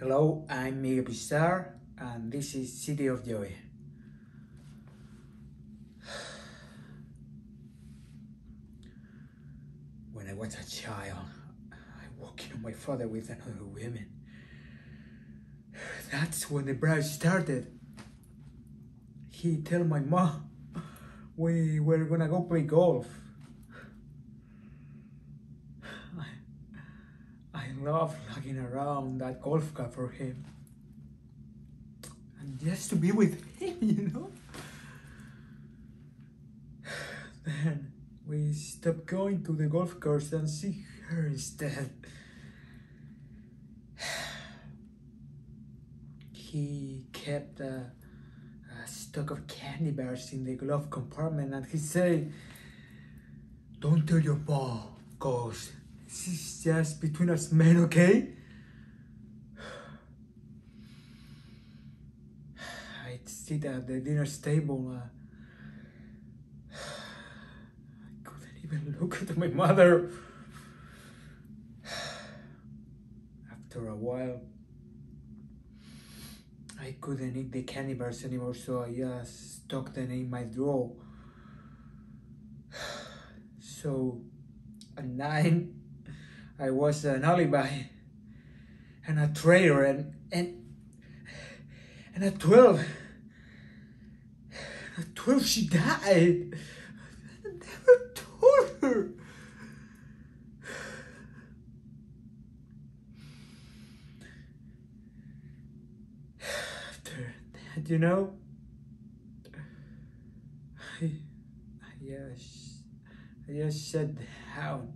Hello, I'm Miguel Pizar, and this is City of Joy. When I was a child, I walked in my father with another woman. That's when the bride started. He tell my mom we were gonna go play golf. I, I love looking around that golf cart for him. And just to be with him, you know? Then we stopped going to the golf course and see her instead. He kept a, a stock of candy bars in the glove compartment and he said, Don't tell your pa, cause this is just between us men, okay? I'd sit at the dinner table. Uh, I couldn't even look at my mother. After a while, I couldn't eat the candy bars anymore, so I just stuck them in my drawer. So at nine, I was an alibi and a traitor, and and and at twelve, at twelve she died. I never told her. After that, you know, I, I just, I just shut down.